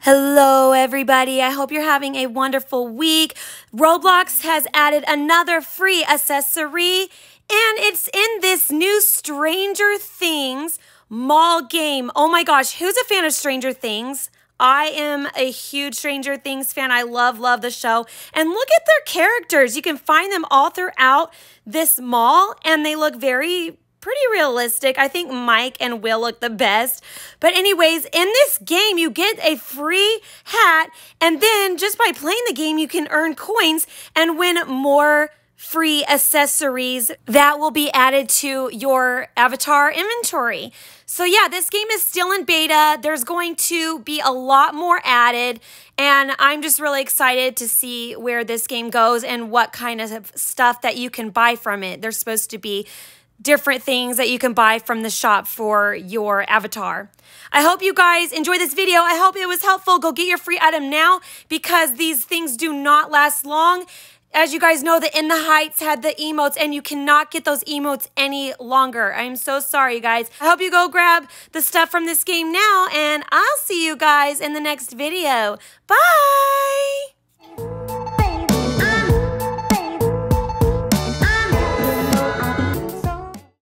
Hello, everybody. I hope you're having a wonderful week. Roblox has added another free accessory, and it's in this new Stranger Things mall game. Oh my gosh, who's a fan of Stranger Things? I am a huge Stranger Things fan. I love, love the show. And look at their characters. You can find them all throughout this mall, and they look very pretty realistic. I think Mike and Will look the best. But, anyways, in this game, you get a free hat, and then just by playing the game, you can earn coins and win more free accessories that will be added to your avatar inventory. So, yeah, this game is still in beta. There's going to be a lot more added, and I'm just really excited to see where this game goes and what kind of stuff that you can buy from it. There's supposed to be different things that you can buy from the shop for your avatar. I hope you guys enjoy this video. I hope it was helpful. Go get your free item now because these things do not last long. As you guys know, the In the Heights had the emotes and you cannot get those emotes any longer. I'm so sorry, guys. I hope you go grab the stuff from this game now and I'll see you guys in the next video. Bye!